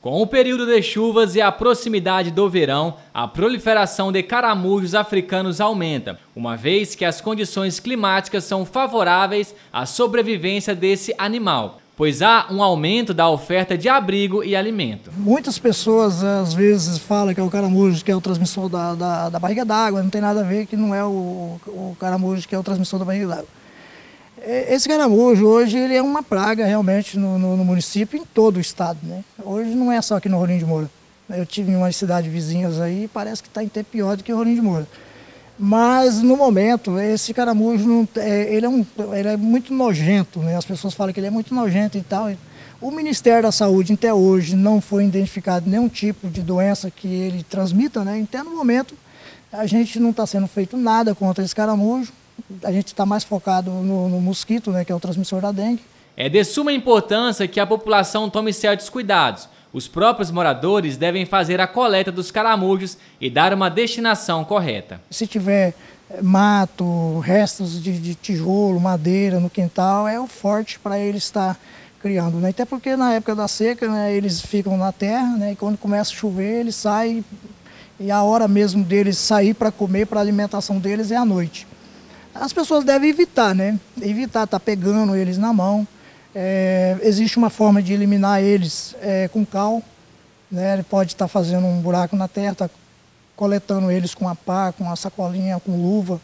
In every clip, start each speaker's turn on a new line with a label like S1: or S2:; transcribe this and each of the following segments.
S1: Com o período de chuvas e a proximidade do verão, a proliferação de caramujos africanos aumenta, uma vez que as condições climáticas são favoráveis à sobrevivência desse animal, pois há um aumento da oferta de abrigo e alimento.
S2: Muitas pessoas às vezes falam que é o caramujo que é o transmissor da, da, da barriga d'água, não tem nada a ver que não é o, o caramujo que é o transmissor da barriga d'água. É, esse caramujo hoje ele é uma praga realmente no, no, no, município em todo o estado. Né? Hoje não é só aqui no Rolim de Moura. Eu tive em umas cidades vizinhas aí e parece que está até pior do que o Rolim de Moura. Mas no momento, esse caramujo não, é, ele, é um, ele é muito nojento, né? as pessoas falam que ele é muito nojento e tal. O Ministério da Saúde até hoje não foi identificado nenhum tipo de doença que ele transmita, né? Então no momento a gente não está sendo feito nada contra esse caramujo a gente está mais focado no, no mosquito, né, que é o transmissor da dengue.
S1: É de suma importância que a população tome certos cuidados. Os próprios moradores devem fazer a coleta dos caramujos e dar uma destinação correta.
S2: Se tiver eh, mato, restos de, de tijolo, madeira no quintal, é o forte para ele estar criando. Né? Até porque na época da seca né, eles ficam na terra né, e quando começa a chover eles saem e a hora mesmo deles sair para comer, para a alimentação deles é à noite as pessoas devem evitar, né? Evitar estar tá pegando eles na mão. É, existe uma forma de eliminar eles é, com cal. Né? Ele pode estar tá fazendo um buraco na terra, tá coletando eles com a pá, com a sacolinha, com luva.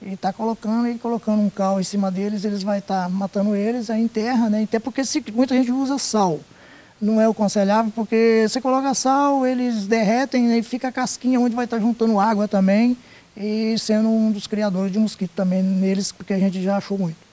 S2: E está colocando e colocando um cal em cima deles, eles vai estar tá matando eles, aí enterra, né? Até porque se, muita gente usa sal. Não é o aconselhável, porque você coloca sal, eles derretem né? e fica a casquinha onde vai estar tá juntando água também e sendo um dos criadores de mosquito também neles, porque a gente já achou muito.